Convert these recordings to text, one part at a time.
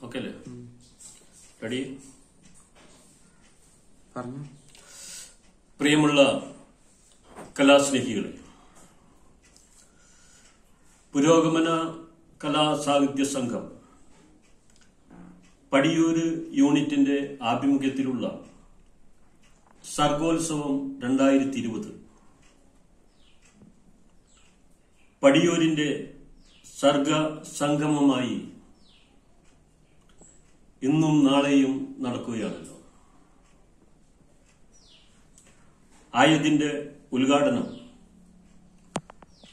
Okay അല്ലേ? Ready പറഞ്ഞു. പ്രിയമുള്ള കലാസ്നേഹികളെ പുരോഗമന കലാസാഹിത്യ സംഘം പടിയൂര് യൂണിറ്റിന്റെ ആഭിമുഖ്യത്തിലുള്ള സർഗോത്സവം രണ്ടായിരത്തി ഇരുപത് പടിയൂരിന്റെ സർഗ സംഗമമായി ഇന്നും നാളെയും നടക്കുകയാണല്ലോ. ആയതിന്റെ ഉദ്ഘാടനം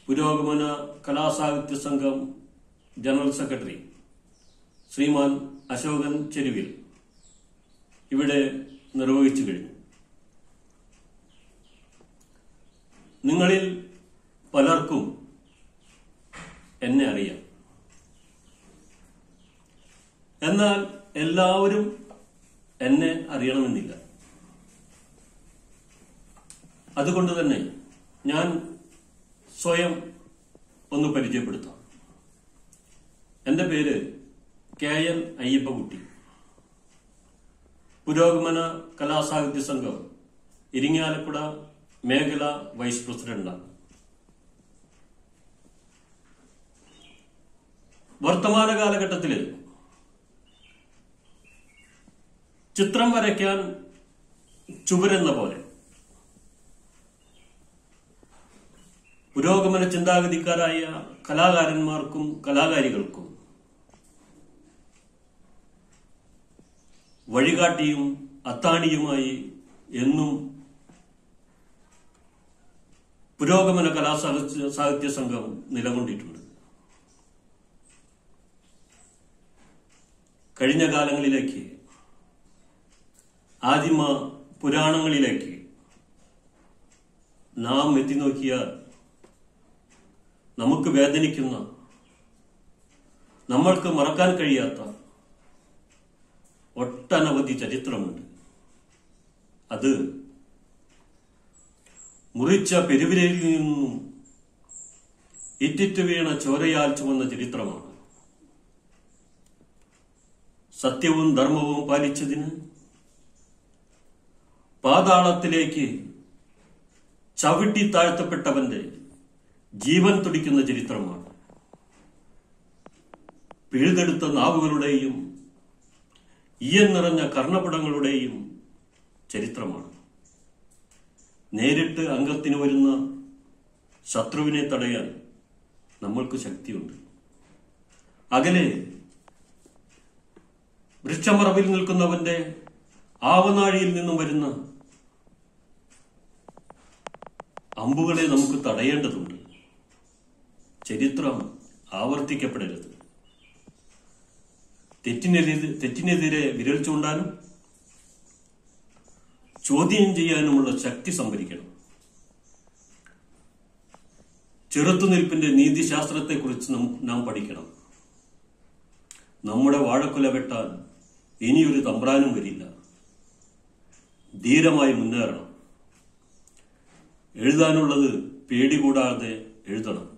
പുരോഗമന കലാസാഹിത്യ സംഘം ജനറൽ സെക്രട്ടറി ശ്രീമാൻ അശോകൻ ചെരുവിൽ ഇവിടെ നിർവഹിച്ചു കഴിഞ്ഞു. നിങ്ങളിൽ പലർക്കും എന്നെ അറിയാം. എന്നാൽ എല്ലാവരും എന്നെ അറിയണമെന്നില്ല. അതുകൊണ്ട് തന്നെ ഞാൻ സ്വയം ഒന്ന് പരിചയപ്പെടുത്താം. എന്റെ പേര് കെ എൻ അയ്യപ്പകുട്ടി. പുരോഗമന കലാസാഹിത്യ സംഘം ഇരിങ്ങാലക്കുട മേഖല വൈസ് പ്രസിഡന്റാണ്. വർത്തമാന കാലഘട്ടത്തിൽ ചിത്രം വരയ്ക്കാൻ ചുവരെന്ന പോലെ. പുരോഗമന ചിന്താഗതിക്കാരായ കലാകാരന്മാർക്കും കലാകാരികൾക്കും വഴികാട്ടിയും അത്താണിയുമായി എന്നും പുരോഗമന കലാ സാഹിത്യ സംഘം നിലകൊണ്ടിട്ടുണ്ട്. കഴിഞ്ഞ കാലങ്ങളിലേക്ക് ആദിമ പുരാണങ്ങളിലേക്ക് നാം എത്തി നോക്കിയാൽ നമുക്ക് വേദനിക്കുന്ന നമ്മൾക്ക് മറക്കാൻ കഴിയാത്ത ഒട്ടനവധി ചരിത്രമുണ്ട്. അത് മുറിച്ച പെരുവിരയിൽ നിന്നും ഇറ്റിറ്റ് വീണ ചോരയാൽ ചുമന്ന ചരിത്രമാണ്. സത്യവും ധർമ്മവും പാലിച്ചതിന് പാതാളത്തിലേക്ക് ചവിട്ടി താഴ്ത്തപ്പെട്ടവന്റെ ജീവൻ തുടിക്കുന്ന ചരിത്രമാണ്. പിഴുതെടുത്ത നാവുകളുടെയും ഈയൻ നിറഞ്ഞ കർണപടങ്ങളുടെയും ചരിത്രമാണ്. നേരിട്ട് അംഗത്തിന് വരുന്ന ശത്രുവിനെ തടയാൻ നമ്മൾക്ക് ശക്തിയുണ്ട്. അകലെ വൃക്ഷമറവിൽ നിൽക്കുന്നവന്റെ ആവനാഴിയിൽ നിന്നും വരുന്ന അമ്പുകളെ നമുക്ക് തടയേണ്ടതുണ്ട്. ചരിത്രം ആവർത്തിക്കപ്പെടരുത്. തെറ്റിനെതിരെ തെറ്റിനെതിരെ വിരൽ ചൂണ്ടാനും ചോദ്യം ചെയ്യാനുമുള്ള ശക്തി സംഭരിക്കണം. ചെറുത്തുനിൽപ്പിന്റെ നീതിശാസ്ത്രത്തെക്കുറിച്ച് നം- പഠിക്കണം. നമ്മുടെ വാഴക്കുല വെട്ടാൻ ഇനിയൊരു തമ്പ്രാനും വരില്ല. ധീരമായി മുന്നേറണം. എഴുതാനുള്ളത് പേടി കൂടാതെ എഴുതണം.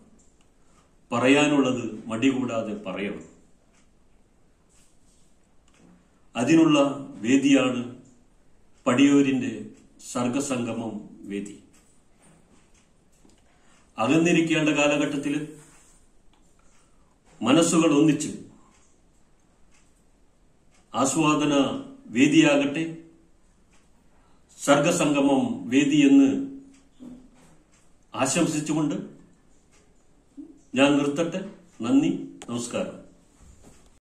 പറയാനുള്ളത് മടി കൂടാതെ പറയണം. അതിനുള്ള വേദിയാണ് പടിയൂരിന്റെ സർഗസംഗമം വേദി. അകന്നിരിക്കേണ്ട കാലഘട്ടത്തിൽ മനസ്സുകൾ ഒന്നിച്ച് ആസ്വാദന വേദിയാകട്ടെ സർഗസംഗമം വേദി എന്ന് ആശംസിച്ചുകൊണ്ട് ഞാൻ നിർത്തട്ടെ. നന്ദി നമസ്കാരം.